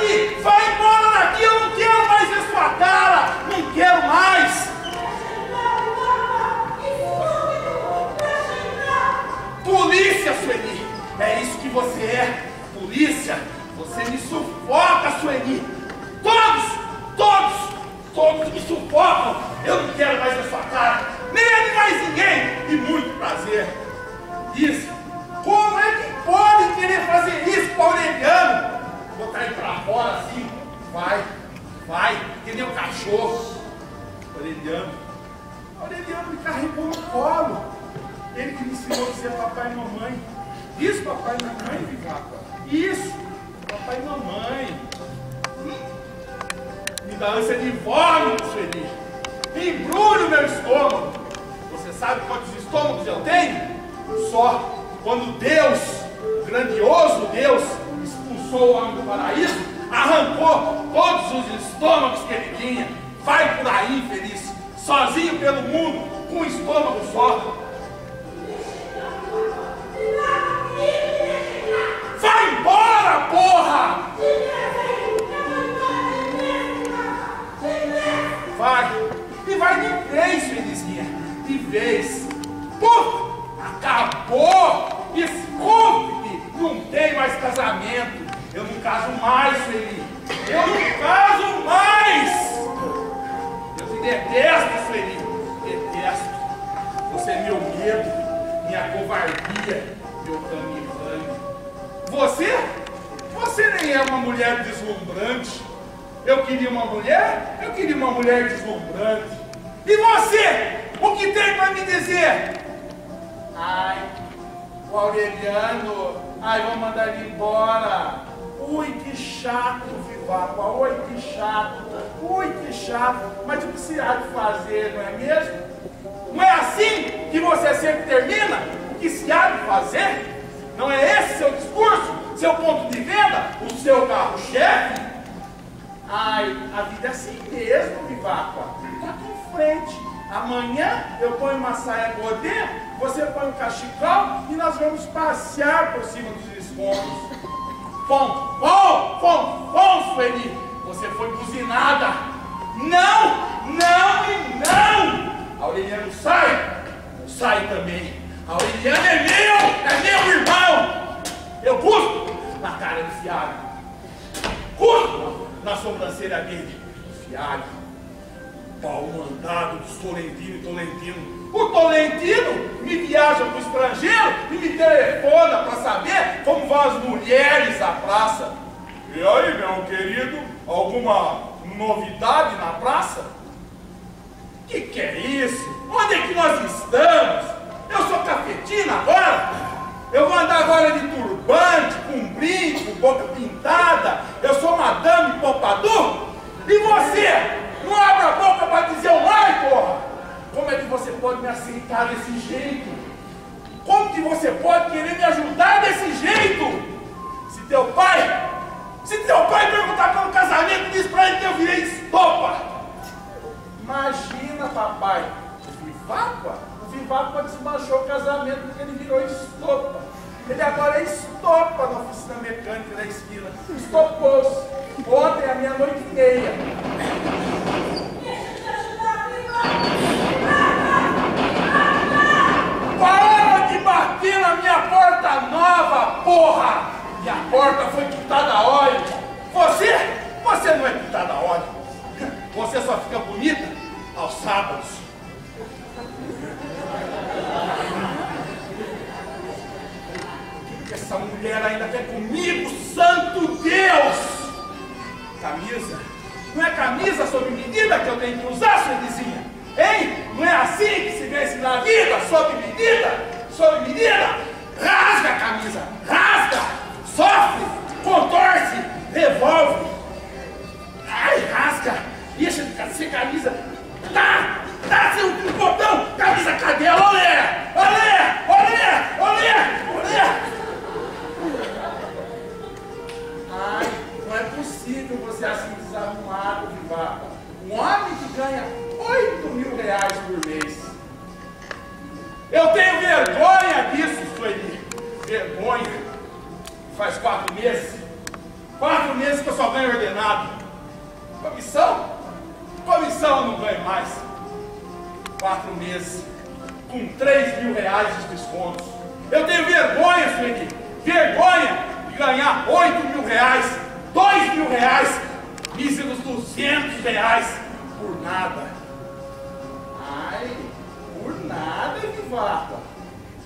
daqui! Vai embora daqui! Eu não quero mais ver sua cara! Não quero mais! Polícia, Sueli! É isso que você é! Polícia! Você me sufoca, Sueli! Todos! Todos! Todos me sufocam! Eu não quero mais ver sua cara! Nem mais ninguém! E muito prazer! Isso! Ele pra fora assim? Vai, vai, que nem um cachorro. Aureliano. Aureliano me carregou no colo. Ele que me ensinou a ser papai e mamãe. Isso, papai e mamãe, Vivaca. Isso, papai e mamãe. Me dá ânsia de vômito, Sueli. Me embrulha o meu estômago. Você sabe quantos estômagos eu tenho? Só quando Deus, grandioso Deus, expulsou o homem do paraíso, arrancou todos os estômagos que ele tinha. Vai por aí, infeliz, sozinho pelo mundo, com um estômago só. Vai embora, porra! Vai, e vai de vez, felizinha, de vez. Puf! Eu queria uma mulher? Eu queria uma mulher deslumbrante. E você? O que tem para me dizer? Ai, o Aureliano, ai, vou mandar ele embora. Ui, que chato, Vivaco, ui, que chato, ui, que chato. Mas o que se há de fazer, não é mesmo? Não é assim que você sempre termina? O que se há de fazer? Não é esse seu discurso, seu ponto de venda, o seu carro-chefe? Ai, a vida é assim mesmo, Vivaco. Tá com frente. Amanhã eu ponho uma saia godê, você põe um cachecol e nós vamos passear por cima dos escombros. Pom, pom, pom, pom, Sueli, você foi buzinada. Não, não e não. Aureliano sai, sai também. Aureliano é meu, é meu sobrancelha dele. Fiado pau mandado dos Tolentino e Tolentino. O Tolentino me viaja para o estrangeiro e me telefona para saber como vão as mulheres à praça. E aí, meu querido, alguma novidade na praça? Que que é isso? Onde é que nós estamos? Eu sou cafetina agora? Eu vou andar agora de turbante, com brinco, boca pintada. Eu sou Madame Pompadour? E você? Não abra a boca para dizer o ai, porra! Como é que você pode me aceitar desse jeito? Como que você pode querer me ajudar desse jeito? Se teu pai, se teu pai perguntar pelo casamento, diz para ele que eu virei estopa. Imagina, papai, o Viváqua, o Viváqua desmanchou o casamento porque ele virou estopa. Ele agora é estopa na oficina mecânica da esquina. Estopou-se. Ontem, à meia-noite e meia. Para de bater na minha porta nova, porra! Minha porta foi pintada a óleo. Você, você não é pintada a óleo. Você só fica bonita aos sábados. Essa mulher ainda quer comigo, santo Deus? Camisa? Não é camisa sob medida que eu tenho que usar, sua vizinha? Hein? Não é assim que se vence na vida, sob medida? Sob medida? Rasga a camisa, rasga, sofre, vergonha. Faz quatro meses Quatro meses que eu só ganho ordenado. Comissão? Comissão eu não ganho mais. Quatro meses. Com três mil reais de descontos. Eu tenho vergonha, Sueli. Vergonha de ganhar oito mil reais, dois mil reais, míseros duzentos reais por nada. Ai, por nada, Viváqua.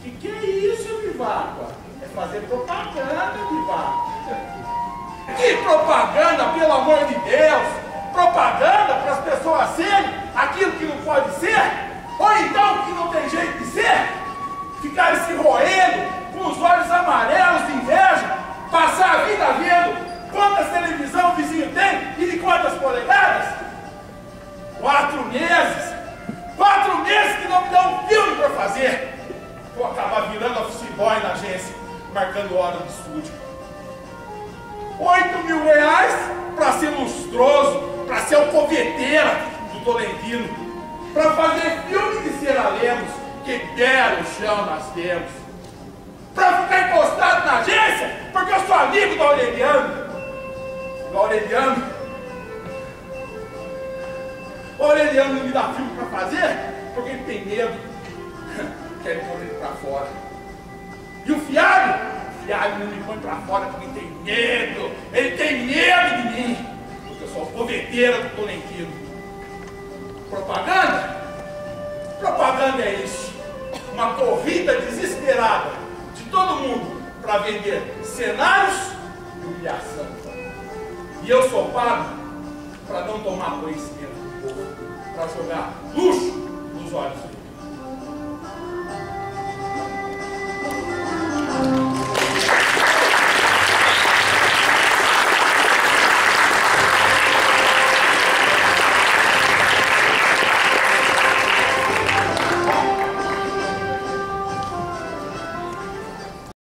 Que que é isso, Viváqua? É fazer propaganda, Viváqua. Que propaganda, pelo amor de Deus! Propaganda para as pessoas serem aquilo que não pode ser? Ou então que não tem jeito de ser? Ficar se roendo com os olhos amarelos de inveja, passar a vida vendo quantas televisão o vizinho tem e de quantas polegadas? Quatro meses! Quatro meses que não me dão um filme para fazer! Vou acabar virando office boy na agência, marcando hora no estúdio. 8 mil reais para ser lustroso, para ser o coveteira do Tolentino, para fazer filme de Cera Lemos, que belo chão nós temos, para ficar encostado na agência, porque eu sou amigo do Aureliano. Do Aureliano. O Aureliano me dá filme para fazer, porque ele tem medo, quer pôr ele para fora. E o Fialho? Fialho não me põe para fora porque tem medo. Ele tem medo de mim. Porque eu sou coveteira do Tolentino. Propaganda? Propaganda é isso. Uma corrida desesperada de todo mundo para vender cenários e humilhação. E eu sou pago para não tomar conhecimento do povo, para jogar luxo nos olhos do